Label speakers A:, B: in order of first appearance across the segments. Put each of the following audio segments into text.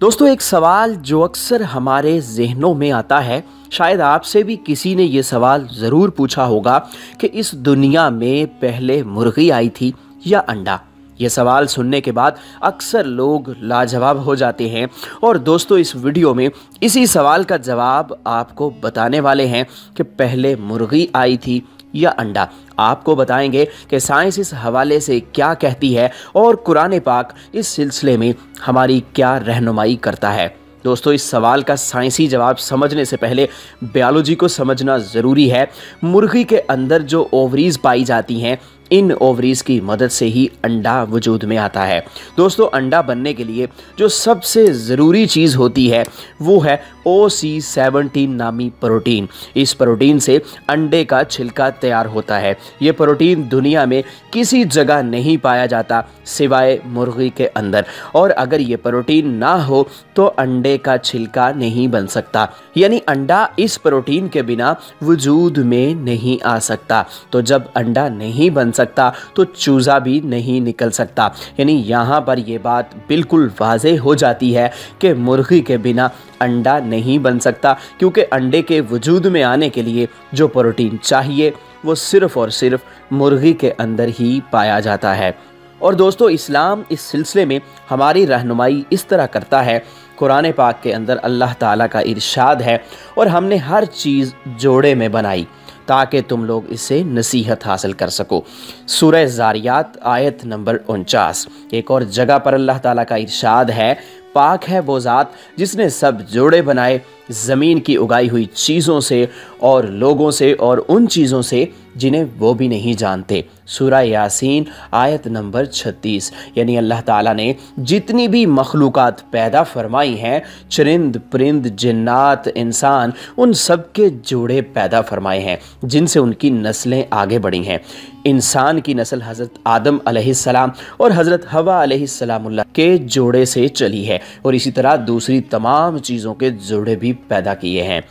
A: दोस्तों, एक सवाल जो अक्सर हमारे जहनों में आता है। शायद आपसे भी किसी ने ये सवाल ज़रूर पूछा होगा कि इस दुनिया में पहले मुर्गी आई थी या अंडा? ये सवाल सुनने के बाद अक्सर लोग लाजवाब हो जाते हैं। और दोस्तों, इस वीडियो में इसी सवाल का जवाब आपको बताने वाले हैं कि पहले मुर्गी आई थी या अंडा। आपको बताएँगे कि साइंस इस हवाले से क्या कहती है और कुरान पाक इस सिलसिले में हमारी क्या रहनुमाई करता है। दोस्तों, इस सवाल का साइंसी जवाब समझने से पहले बायोलॉजी को समझना ज़रूरी है। मुर्गी के अंदर जो ओवरीज पाई जाती हैं इन ओवरीज की मदद से ही अंडा वजूद में आता है। दोस्तों, अंडा बनने के लिए जो सबसे ज़रूरी चीज़ होती है, वो है ओ सी सेवनटीन नामी प्रोटीन। इस प्रोटीन से अंडे का छिलका तैयार होता है। ये प्रोटीन दुनिया में किसी जगह नहीं पाया जाता, सिवाय मुर्गी के अंदर। और अगर ये प्रोटीन ना हो तो अंडे का छिलका नहीं बन सकता। यानी अंडा इस प्रोटीन के बिना वजूद में नहीं आ सकता। तो जब अंडा नहीं बन सकता तो चूज़ा भी नहीं निकल सकता। यानी यहाँ पर यह बात बिल्कुल वाजे हो जाती है कि मुर्गी के बिना अंडा नहीं बन सकता, क्योंकि अंडे के वजूद में आने के लिए जो प्रोटीन चाहिए, वो सिर्फ़ और सिर्फ़ मुर्गी के अंदर ही पाया जाता है। और दोस्तों, इस्लाम इस सिलसिले में हमारी रहनुमाई इस तरह करता है। कुरान पाक के अंदर अल्लाह ताला का इरशाद है और हमने हर चीज़ जोड़े में बनाई। ताकि तुम लोग इससे नसीहत हासिल कर सको। सूरह ज़ारियात, आयत नंबर उनचास। एक और जगह पर अल्लाह ताला का इरशाद है, पाक है वो ज़ात जिसने सब जोड़े बनाए ज़मीन की उगाई हुई चीज़ों से और लोगों से और उन चीज़ों से जिन्हें वो भी नहीं जानते। सूरा यासीन, आयत नंबर 36 यानी अल्लाह ताला ने जितनी भी मखलूक़ात पैदा फरमाई हैं, चरिंद, परिंद, जन्नात, इंसान, उन सब के जोड़े पैदा फरमाए हैं, जिनसे उनकी नस्लें आगे बढ़ी हैं। इंसान की नस्ल हज़रत आदम अलैहिस्सलाम और हज़रत हवा अलैहिस्सलाम के जोड़े से चली है और इसी तरह दूसरी तमाम चीज़ों के जोड़े भी पैदा किए हैं।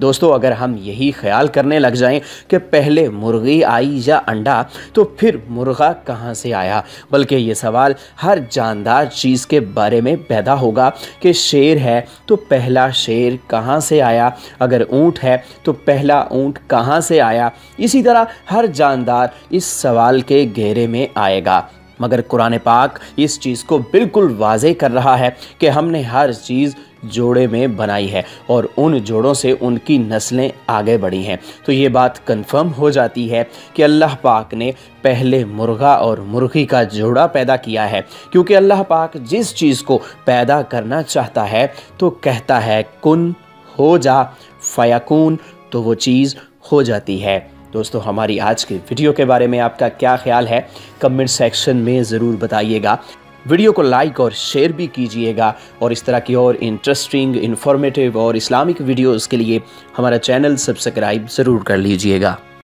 A: दोस्तों, अगर हम यही ख्याल करने लग जाएँ कि पहले मुर्गी आई या अंडा तो फिर मुर्गा कहाँ से आया? बल्कि ये सवाल हर जानदार चीज़ के बारे में पैदा होगा कि शेर है तो पहला शेर कहाँ से आया? अगर ऊँट है तो पहला ऊँट कहाँ से आया? इसी तरह हर जानदार इस सवाल के घेरे में आएगा। मगर कुरान पाक इस चीज़ को बिल्कुल वाजे कर रहा है कि हमने हर चीज़ जोड़े में बनाई है और उन जोड़ों से उनकी नस्लें आगे बढ़ी हैं। तो ये बात कंफर्म हो जाती है कि अल्लाह पाक ने पहले मुर्गा और मुर्गी का जोड़ा पैदा किया है। क्योंकि अल्लाह पाक जिस चीज़ को पैदा करना चाहता है तो कहता है, कुन हो जा, फ़याकून तो वो चीज़ हो जाती है। दोस्तों, हमारी आज की वीडियो के बारे में आपका क्या ख्याल है? कमेंट सेक्शन में ज़रूर बताइएगा। वीडियो को लाइक और शेयर भी कीजिएगा और इस तरह की और इंटरेस्टिंग इन्फॉर्मेटिव और इस्लामिक वीडियोज़ के लिए हमारा चैनल सब्सक्राइब ज़रूर कर लीजिएगा।